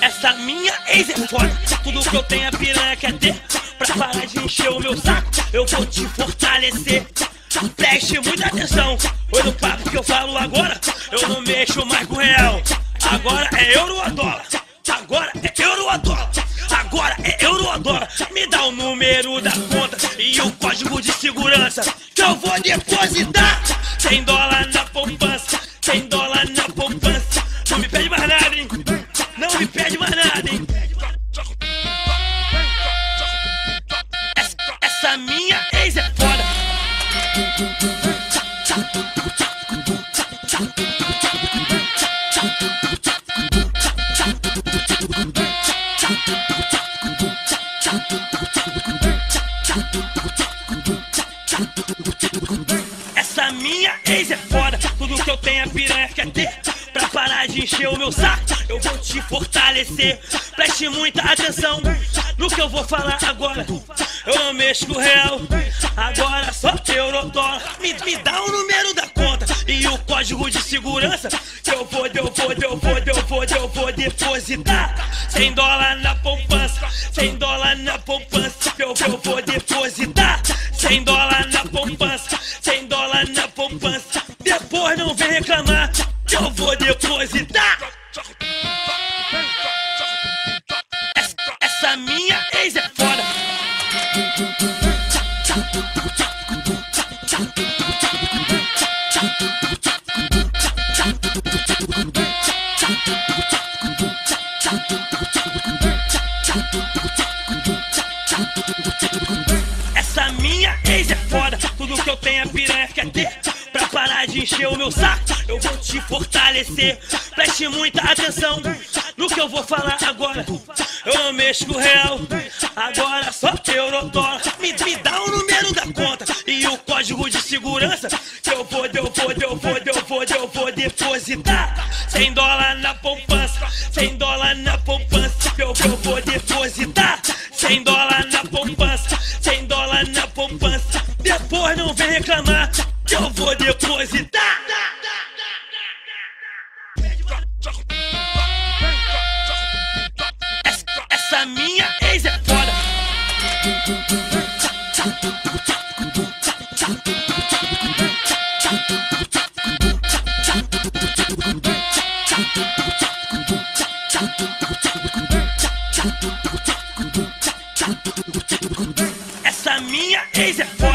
Essa minha ex é foda. Tudo que eu tenho a piranha quer ter. Pra parar de encher o meu saco, eu vou te fortalecer. Preste muita atenção. Oi no papo que eu falo agora. Eu não mexo mais com real. Agora é euro ou dólar. Agora é euro ou dólar. Agora é euro ou dólar. Me dá o número da conta e o código de segurança que eu vou depositar. 100 dólar na poupança. 100 dólar na poupança. Não me pede mais nada, hein? Não me pede mais nada, hein? Essa, essa minha ex é foda. Essa minha ex é foda. Tudo que eu tenho a piranha quer ter. Pra parar de encher o meu saco, eu vou te fortalecer. Preste muita atenção no que eu vou falar agora. Eu não mexo com real, agora só euro dólar. Me, me dá o número da e o código de segurança. Que eu vou, eu vou, eu vou, eu vou, eu vou depositar. 100 dólar na poupança, 100 dólar na poupança. Que eu, eu vou depositar. 100 dólar na poupança, 100 dólar na poupança. Depois não vem reclamar que eu vou depositar. Essa minha ex é foda. Tudo que eu tenho a piranha quer ter. Pra parar de encher o meu saco, eu vou te fortalecer. Preste muita atenção no que eu vou falar agora. Eu não mexo com real, agora só euro dólar. Me, me dá o número da conta e o código de segurança. Depositar. 100 dólar na poupança, 100 dólar na poupança. Que eu, eu vou depositar. 100 dólar na poupança, 100 dólar na poupança. Depois não vem reclamar que eu vou depositar. Essa minha ex é foda. Minha ex é foda.